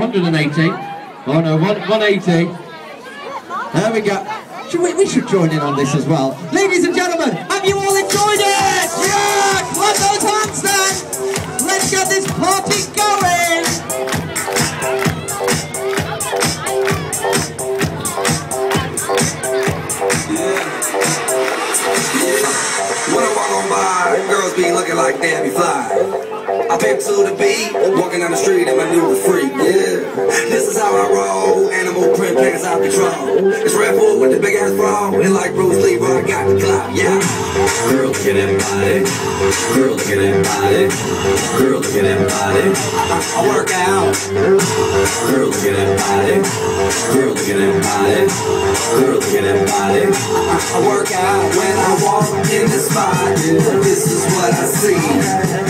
180. Oh no, one, 180. There we go. Should we, we should join in on this as well. Ladies and gentlemen, have you all enjoyed it? Yeah! Clap those hands then! Let's get this party going! When I walk on by, girls be looking like Debbie Fly. I pimp to the beat, walking down the street in my new freak, with the big ass bra, and like Bruce Lee, I got the clout, yeah. Girl, look at that body. Girl, look at that body. Girl, look at that body. I, work out. Girl, look at that body. Girl, look at that body. Girl, look at that body. I work out when I walk in the spot. This is what I see.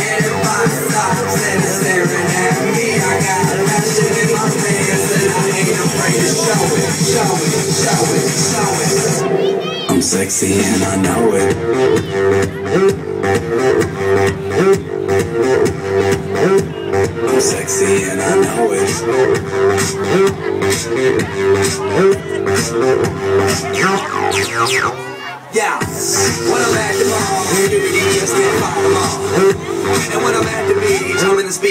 I'm sexy and I know it. I'm sexy and I know it. Yeah, when I'm at the mall.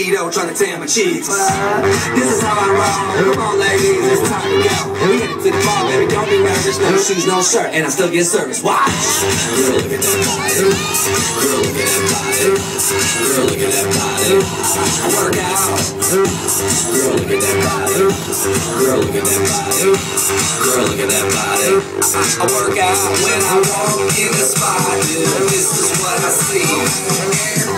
Speedo trying to tan my cheeks. This is how I roll. Come on, ladies, it's time to go. We headed to the bar, baby, don't be nervous. No shoes, no shirt, and I still get service. Watch. Girl, look at that body. Girl, look at that body. Girl, look at that body. Work out. Girl, look at that body. Girl, look at that body. Girl, look at that body. I, work out when I walk in the spot. This is what I see.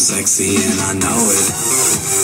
Sexy and I know it.